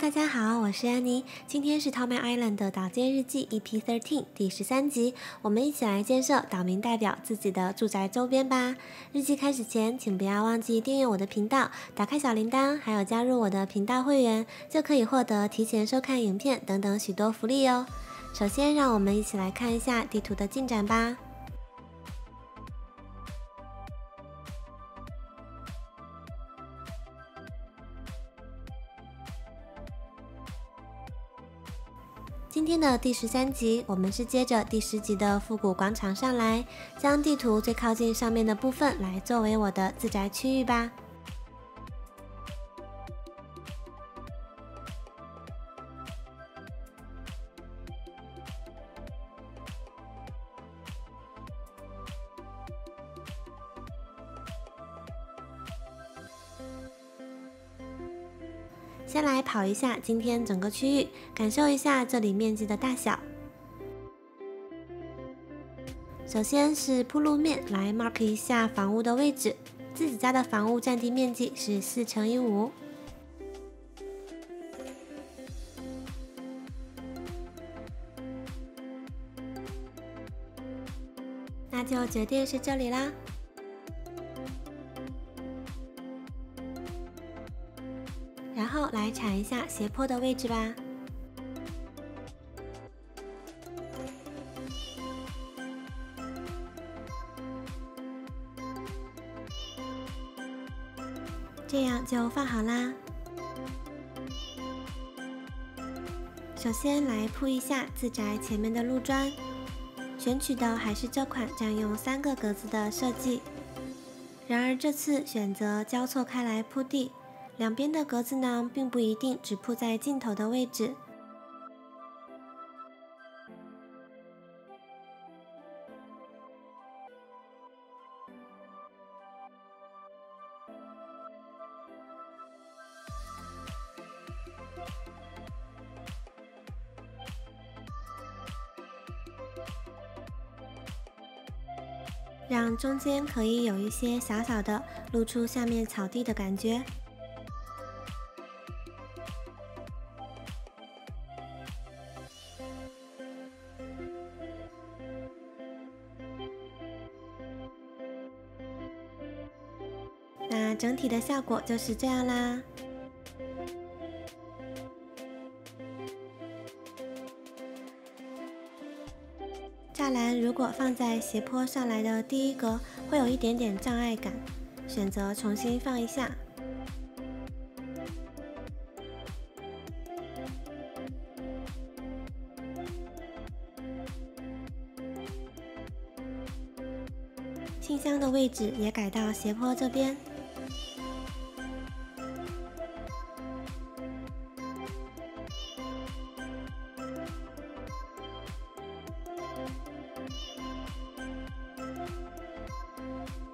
大家好，我是安妮。今天是 Tommy Island 的岛间日记 EP Thirteen 第十三集，我们一起来建设岛民代表自己的住宅周边吧。日记开始前，请不要忘记订阅我的频道，打开小铃铛，还有加入我的频道会员，就可以获得提前收看影片等等许多福利哦。首先，让我们一起来看一下地图的进展吧。今天的第十三集，我们是接着第十集的复古广场上来，将地图最靠近上面的部分来作为我的自宅区域吧。先来跑一下今天整个区域，感受一下这里面积的大小。首先是铺路面，来 mark 一下房屋的位置。自己家的房屋占地面积是四乘以五，那就决定是这里啦。然后来铲一下斜坡的位置吧，这样就放好啦。首先来铺一下自宅前面的路砖，选取的还是这款占用三个格子的设计。然而这次选择交错开来铺地。两边的格子呢，并不一定只铺在尽头的位置。让中间可以有一些小小的露出下面草地的感觉。整体的效果就是这样啦。栅栏如果放在斜坡上来的第一格，会有一点点障碍感，选择重新放一下。信箱的位置也改到斜坡这边。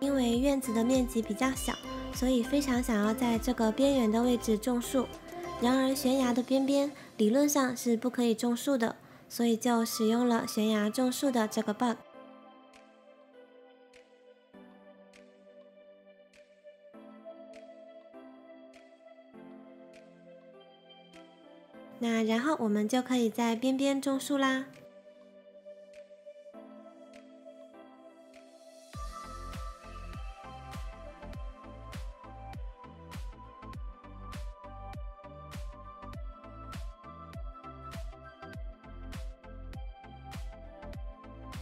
因为院子的面积比较小，所以非常想要在这个边缘的位置种树。然而悬崖的边边理论上是不可以种树的，所以就使用了悬崖种树的这个 bug。那然后我们就可以在边边种树啦。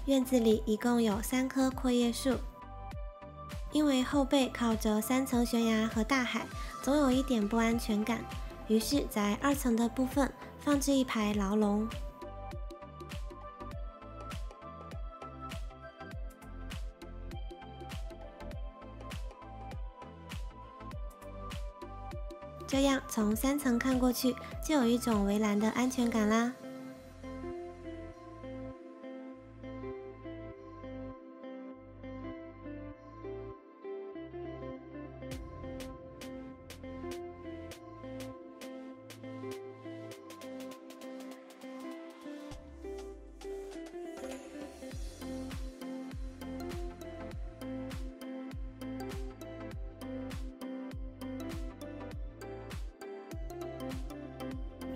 院子里一共有三棵阔叶树，因为后背靠着三层悬崖和大海，总有一点不安全感。于是，在二层的部分放置一排牢笼，这样从三层看过去，就有一种围栏的安全感啦。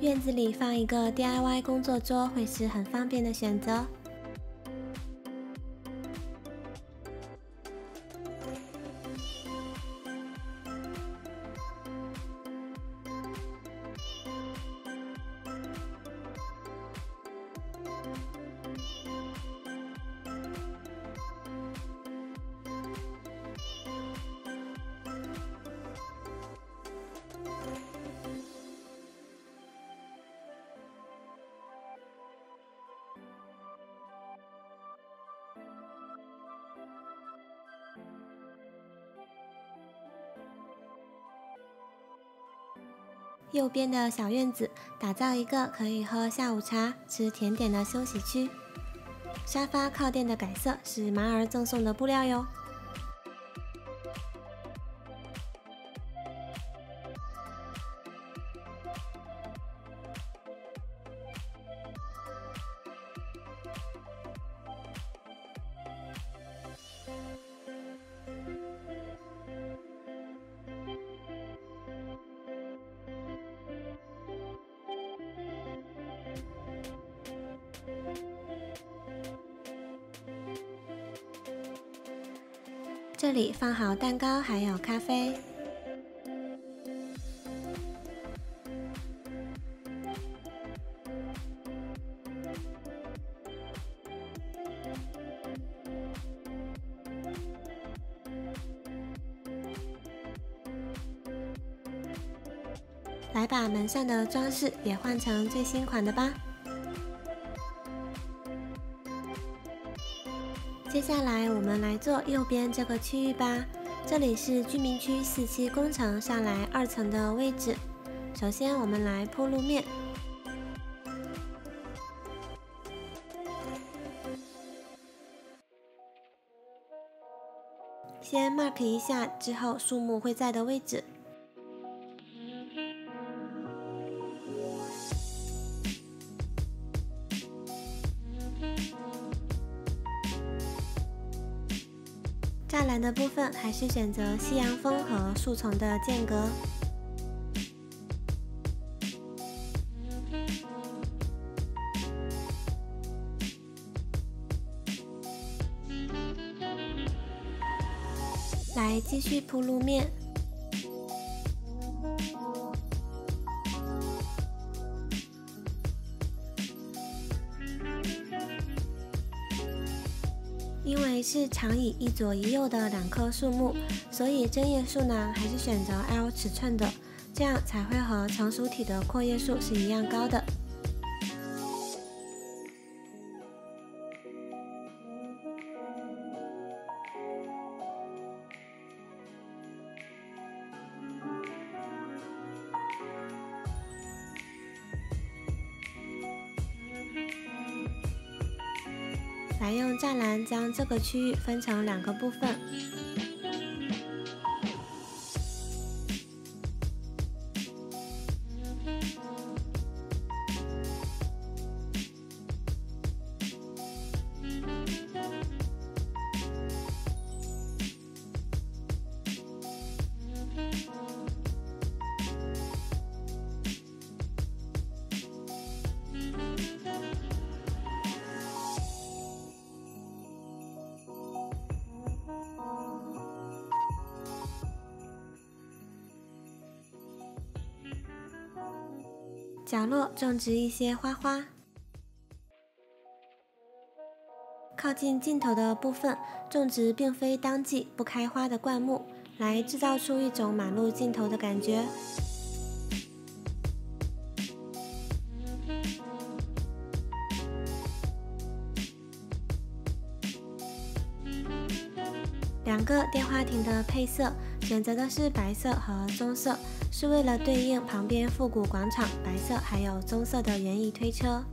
院子里放一个 DIY 工作桌会是很方便的选择。右边的小院子，打造一个可以喝下午茶、吃甜点的休息区。沙发靠垫的改色是马尔赠送的布料哟。这里放好蛋糕，还有咖啡。来把门上的装饰也换成最新款的吧。接下来我们来做右边这个区域吧。这里是居民区四期工程上来二层的位置。首先我们来铺路面，先 mark 一下之后树木会在的位置。的部分还是选择夕阳风和树丛的间隔。来继续铺路面。是长以一左一右的两棵树木，所以针叶树呢还是选择 L 尺寸的，这样才会和成熟体的阔叶树是一样高的。来用栅栏将这个区域分成两个部分。角落种植一些花花，靠近尽头的部分种植并非当季不开花的灌木，来制造出一种马路尽头的感觉。的配色选择的是白色和棕色。是为了对应旁边复古广场白色还有棕色的园艺推车，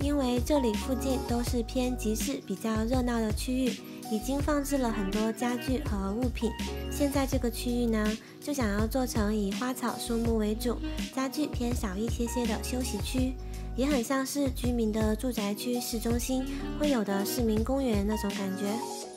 因为这里附近都是偏集市比较热闹的区域，已经放置了很多家具和物品。现在这个区域呢，就想要做成以花草树木为主，家具偏少一些些的休息区。也很像是居民的住宅区市中心会有的市民公园那种感觉。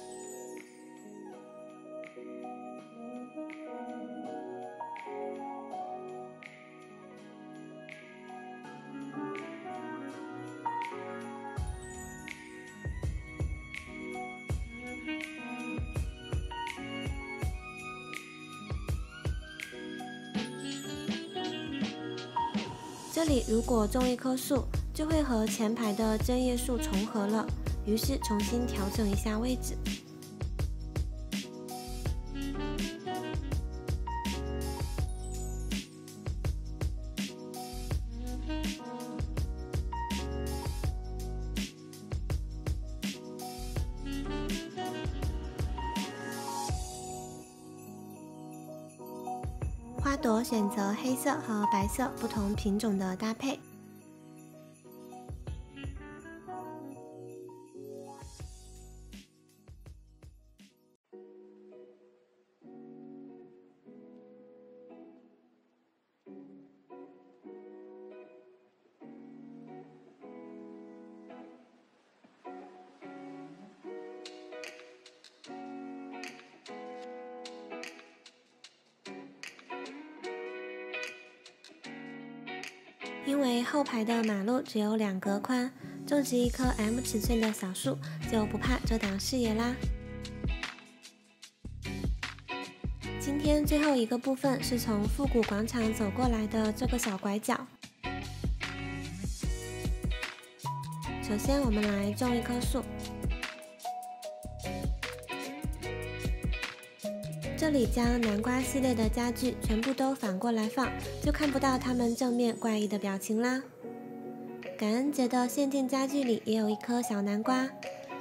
这里如果种一棵树，就会和前排的针叶树重合了，于是重新调整一下位置。花朵选择黑色和白色不同品种的搭配。因为后排的马路只有两格宽，种植一棵 M 尺寸的小树就不怕遮挡视野啦。今天最后一个部分是从复古广场走过来的这个小拐角。首先，我们来种一棵树。里将南瓜系列的家具全部都反过来放，就看不到它们正面怪异的表情啦。感恩节的限定家具里也有一颗小南瓜，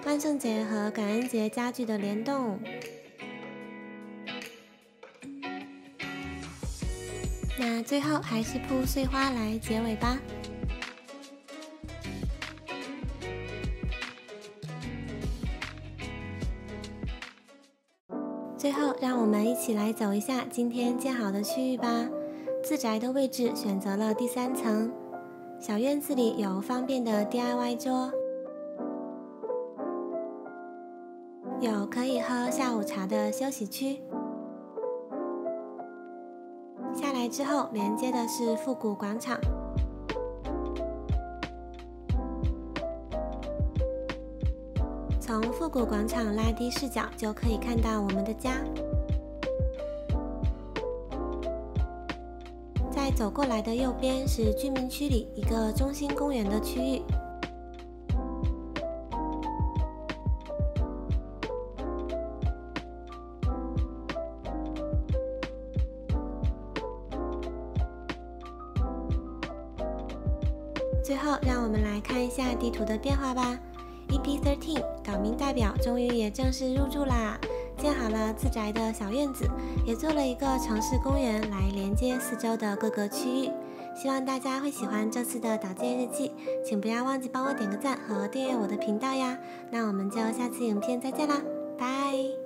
万圣节和感恩节家具的联动。那最后还是铺碎花来结尾吧。一起来走一下今天建好的区域吧。自宅的位置选择了第三层，小院子里有方便的 DIY 桌，有可以喝下午茶的休息区。下来之后，连接的是复古广场。从复古广场拉低视角，就可以看到我们的家。走过来的右边是居民区里一个中心公园的区域。最后，让我们来看一下地图的变化吧。EP13 岛民代表终于也正式入住啦，建好了自宅的小院子，也做了一个城市公园来连接四周的各个区域。希望大家会喜欢这次的岛建日记，请不要忘记帮我点个赞和订阅我的频道呀。那我们就下次影片再见啦，拜。